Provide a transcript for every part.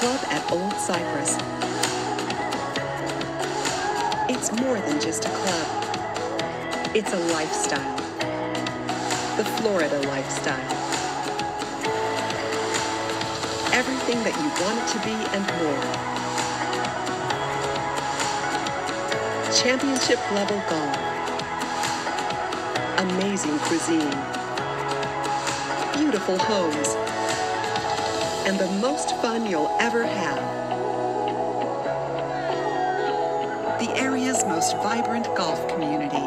Club at Olde Cypress. It's more than just a club. It's a lifestyle. The Florida lifestyle. Everything that you want it to be and more. Championship level golf. Amazing cuisine. Beautiful homes. And the most fun you'll ever have. The area's most vibrant golf community.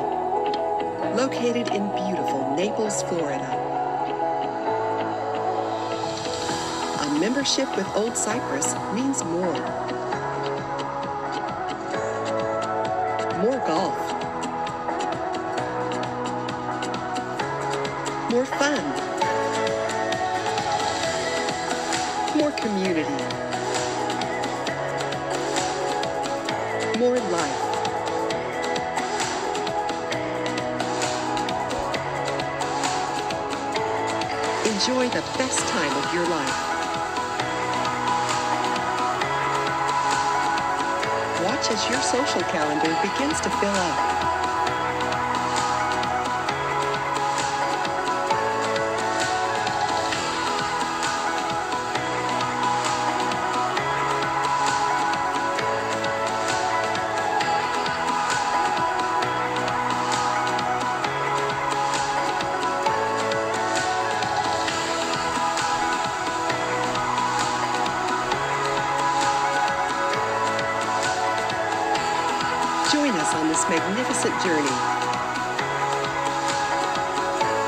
Located in beautiful Naples, Florida. A membership with Olde Cypress means more. More golf. More fun. More community. More life. Enjoy the best time of your life. Watch as your social calendar begins to fill up. Join us on this magnificent journey.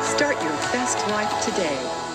Start your best life today.